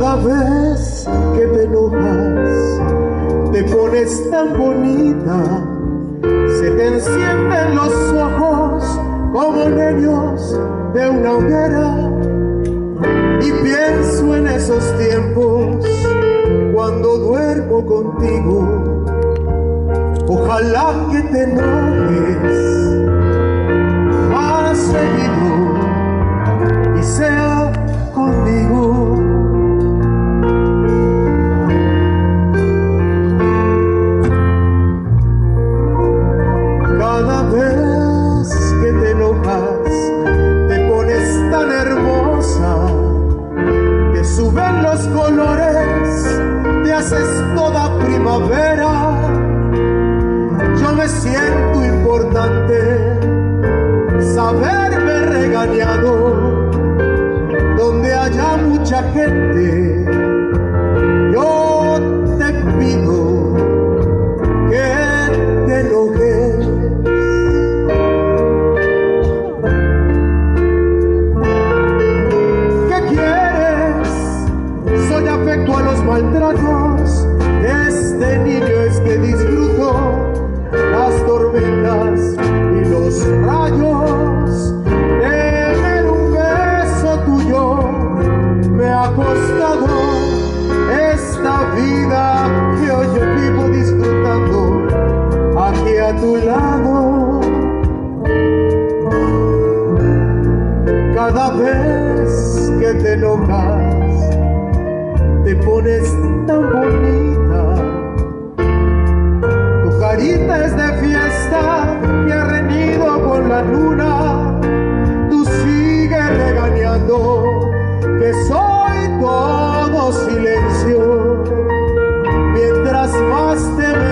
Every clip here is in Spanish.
Cada vez que te enojas, te pones tan bonita, se te encienden los ojos como leños de una hoguera. Y pienso en esos tiempos cuando duermo contigo. Ojalá que te primavera. Yo me siento importante, saberme regañado, donde haya mucha gente. Rayos. Tener un beso tuyo me ha costado esta vida que hoy yo vivo disfrutando aquí a tu lado. Cada vez que te enojas, lost them.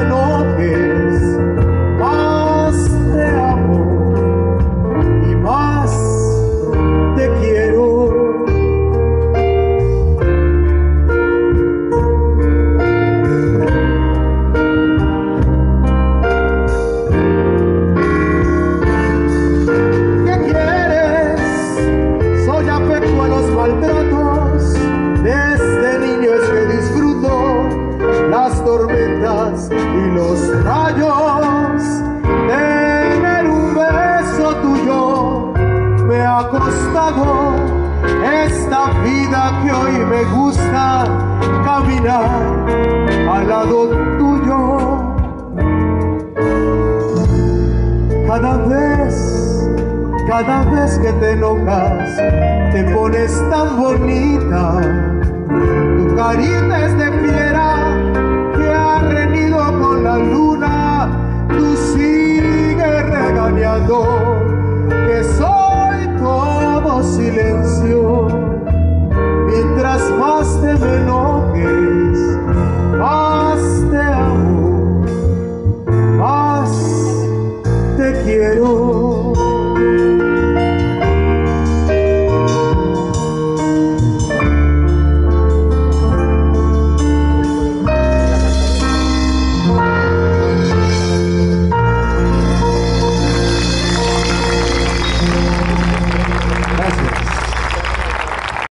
Los rayos. Tener un beso tuyo me ha costado esta vida que hoy me gusta caminar al lado tuyo. Cada vez, cada vez que te enojas, te pones tan bonita. Tu carita es de quiero.